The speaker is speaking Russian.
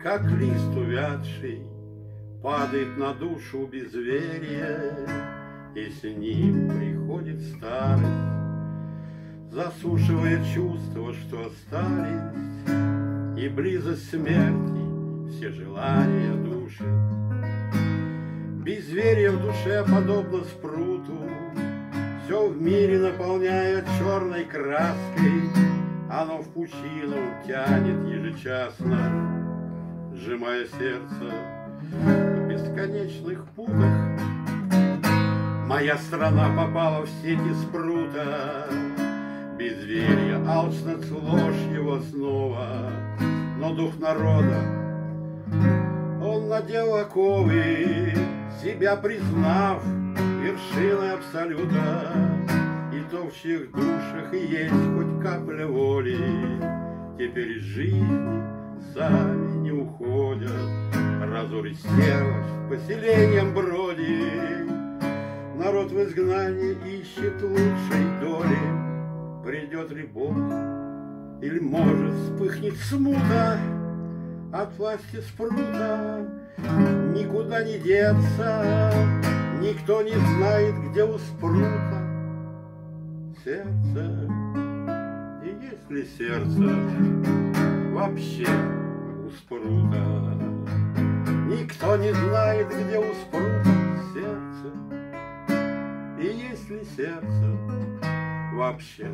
Как лист увядший падает на душу безверие, И с ним приходит старость, Засушивая чувства, что остались, И близость смерти, все желания души. Безверие в душе подобно спруту, Все в мире наполняет черной краской, Оно в пучину тянет ежечасно, Сжимая сердце в бесконечных путах. Моя страна попала в сети спрута, Безверие, алчность, ложь его снова, Но дух народа, он надел оковы, Себя признав вершиной абсолюта, И то в чьих душах есть хоть капля воли, Теперь из жизни сами не уходят, Разорь серость поселением бродит, Народ в изгнании ищет лучшей доли, Придет ли Бог, или, может, вспыхнет смута? От власти спрута, никуда не деться, Никто не знает, где у спрута сердце. И есть ли сердце вообще спрута? Никто не знает, где у спрута сердце. И есть ли сердце вообще